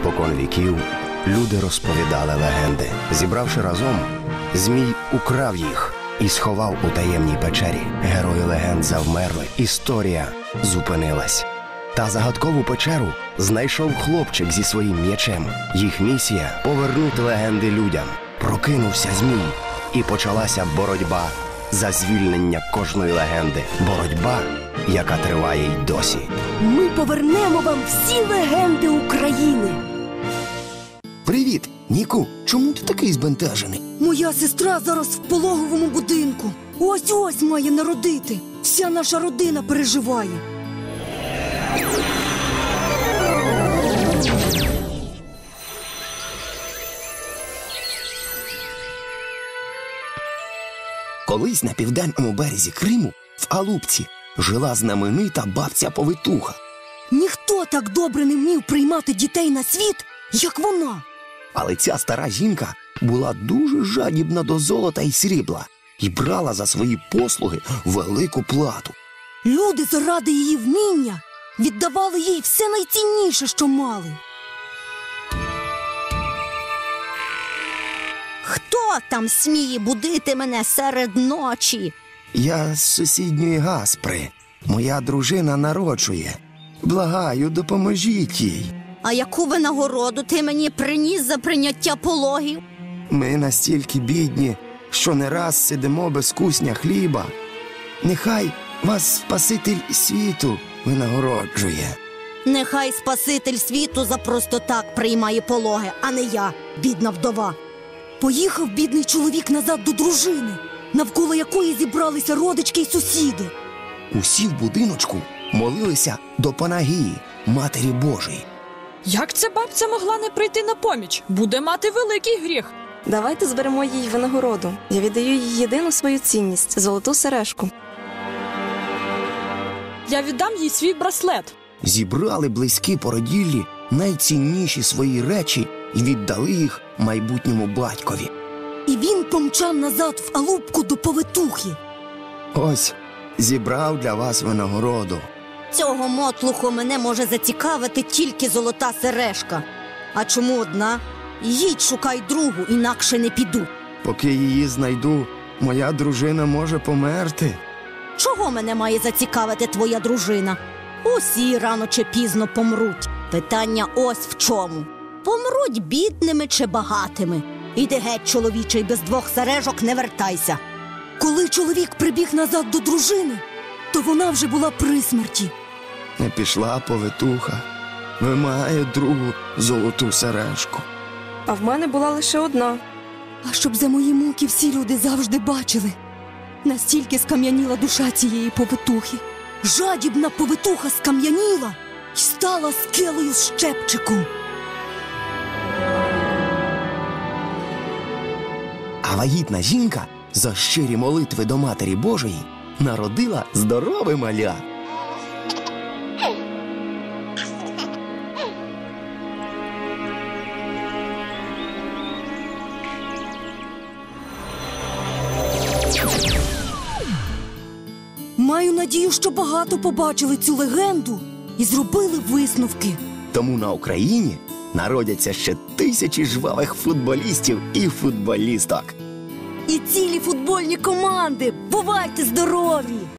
Спокон віків люди розповідали легенди. Зібравши разом, Змій украв їх і сховав у таємній печері. Герої легенд завмерли. Історія зупинилась. Та загадкову печеру знайшов хлопчик зі своїм м'ячем. Їх місія повернути легенди людям. Прокинувся Змій, і почалася боротьба за звільнення кожної легенди. Боротьба, яка триває й досі. Ми повернемо вам всі легенди України. Привіт, Ніку. Чому ти такий збентежений? Моя сестра зараз в пологовому будинку. Ось ось має народити. Вся наша родина переживає. Колись на південному березі Криму в Алупці жила знаменита бабця повитуха. Ніхто так добре не вмів приймати дітей на світ, як вона. Але ця стара жінка була дуже жадібна до золота і срібла і брала за свої послуги велику плату. Люди заради її вміння віддавали їй все найцінніше, що мали. Хто там сміє будити мене серед ночі? Я з сусідньої Гаспри. Моя дружина народжує. Благаю, допоможіть їй. А яку винагороду ти мені приніс за прийняття пологів? Ми настільки бідні, що не раз сидимо без кусня хліба. Нехай вас Спаситель світу винагороджує. Нехай Спаситель світу за просто так приймає пологи, а не я, бідна вдова. Поїхав бідний чоловік назад до дружини, навколо якої зібралися родички й сусіди. Усі в будиночку молилися до Панагії, Матері Божої. Як ця бабця могла не прийти на поміч? Буде мати великий гріх. Давайте зберемо їй винагороду. Я віддаю їй єдину свою цінність золоту сережку. Я віддам їй свій браслет. Зібрали близькі породіллі найцінніші свої речі і віддали їх майбутньому батькові. І він помчав назад в Алубку до повитухи. Ось зібрав для вас винагороду. Цього мотлуху мене може зацікавити тільки золота сережка. А чому одна? Їдь шукай другу, інакше не піду. Поки її знайду, моя дружина може померти. Чого мене має зацікавити твоя дружина? Усі рано чи пізно помруть. Питання ось в чому: помруть бідними чи багатими. Іди геть, чоловічий, без двох сережок не вертайся. Коли чоловік прибіг назад до дружини, то вона вже була при смерті. Не пішла повитуха, вимагає другу золоту сережку. А в мене була лише одна. А щоб за мої муки всі люди завжди бачили. Настільки скам'яніла душа цієї повитухи. Жадібна повитуха скам'яніла й стала скелею з щепчиком. А вагітна жінка за щирі молитви до Матері Божої народила здорове маля. Маю надію, що багато побачили цю легенду і зробили висновки. Тому на Україні народяться ще тисячі жвавих футболістів і футболісток. І цілі футбольні команди. Бувайте здорові!